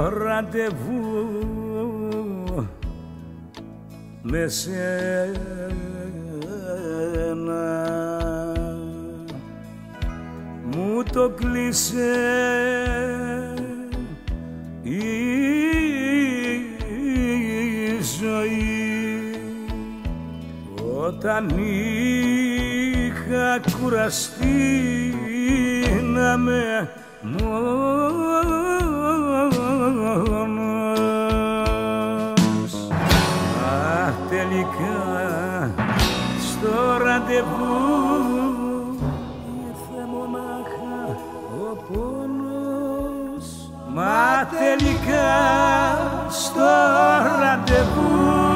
ραντεβού με σένα. Μου το κλείσε η ζωή. Όταν είχα κουραστεί να με μόνος Αχ τελικά στο ραντεβού. Ήρθε μονάχα ο πόνος. Μα τελικά στο ραντεβού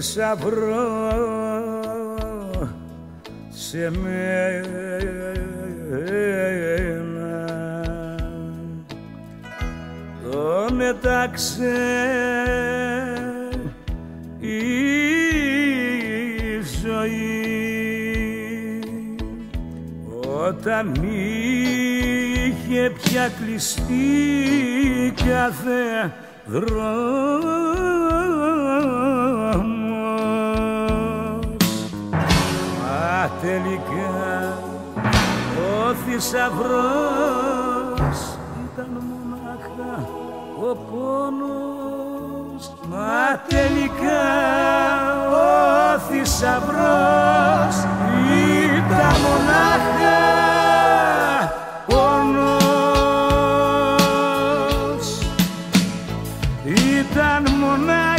θησαυρό σε μένα. Το μετάξε η ζωή. Όταν είχε πια κλειστεί κάθε δρόμος τελικά ο θησαυρός ήταν μονάχα ο πόνος. Μα τελικά ο θησαυρός ήταν μονάχα πόνος. Ήταν μονάχα